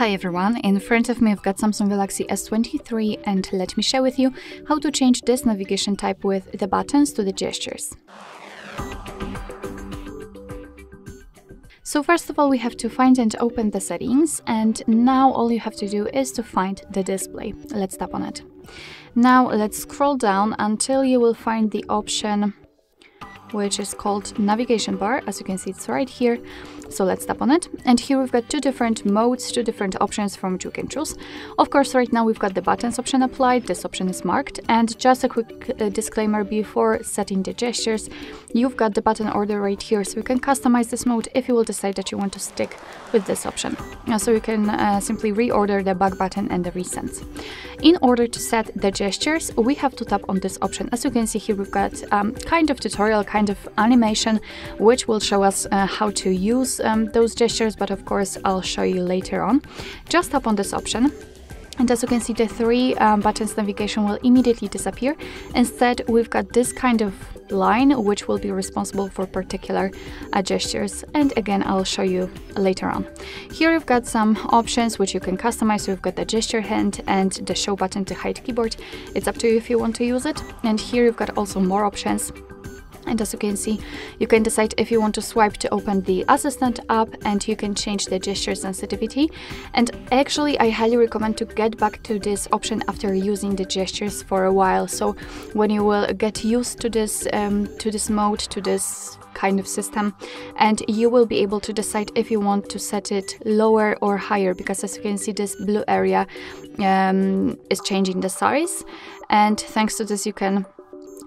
Hi everyone, in front of me I've got Samsung Galaxy S23 and let me share with you how to change this navigation type with the buttons to the gestures. So first of all we have to find and open the settings and now all you have to do is to find the display. Let's tap on it. Now let's scroll down until you will find the option which is called navigation bar. As you can see, it's right here. So let's tap on it. And here we've got two different modes, two different options from which you can choose. Of course, right now we've got the buttons option applied. This option is marked. And just a quick uh, disclaimer before setting the gestures, you've got the button order right here. So you can customize this mode if you will decide that you want to stick with this option. So you can uh, simply reorder the back button and the recents. In order to set the gestures, we have to tap on this option. As you can see here, we've got um, kind of tutorial, kind of animation, which will show us uh, how to use um, those gestures, but of course I'll show you later on. Just tap on this option and as you can see, the three um, buttons navigation will immediately disappear. Instead, we've got this kind of line, which will be responsible for particular uh, gestures. And again, I'll show you later on. Here you've got some options which you can customize. So you've got the gesture hint and the show button to hide keyboard. It's up to you if you want to use it. And here you've got also more options and as you can see you can decide if you want to swipe to open the assistant app and you can change the gesture sensitivity. And actually I highly recommend to get back to this option after using the gestures for a while. So when you will get used to this um, to this mode to this kind of system and you will be able to decide if you want to set it lower or higher because as you can see this blue area um, is changing the size. And thanks to this you can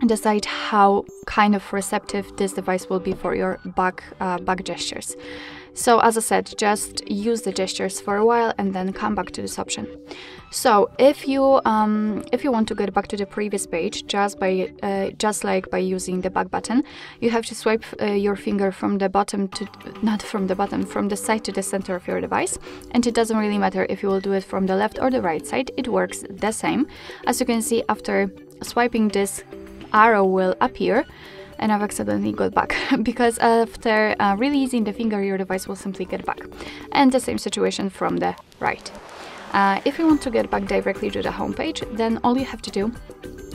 decide how kind of receptive this device will be for your back, uh, back gestures. So as I said, just use the gestures for a while and then come back to this option. So if you um, if you want to get back to the previous page just by uh, just like by using the back button, you have to swipe uh, your finger from the bottom to not from the bottom from the side to the center of your device, and it doesn't really matter if you will do it from the left or the right side. It works the same. As you can see, after swiping this arrow will appear and I've accidentally got back because after uh, releasing the finger your device will simply get back and the same situation from the right. Uh, if you want to get back directly to the home page then all you have to do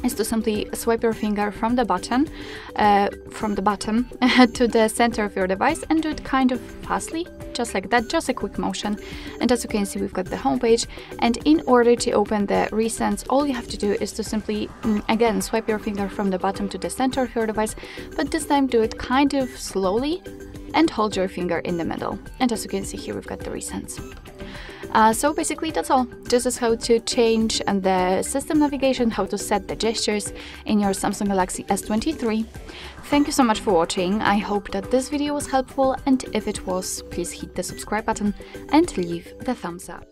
is to simply swipe your finger from the button, uh, from the bottom to the center of your device and do it kind of fastly, just like that, just a quick motion. And as you can see, we've got the home page. And in order to open the recents, all you have to do is to simply, mm, again, swipe your finger from the bottom to the center of your device, but this time do it kind of slowly and hold your finger in the middle. And as you can see here, we've got the recents. Uh, so basically that's all. This is how to change the system navigation, how to set the gestures in your Samsung Galaxy S23. Thank you so much for watching. I hope that this video was helpful and if it was, please hit the subscribe button and leave the thumbs up.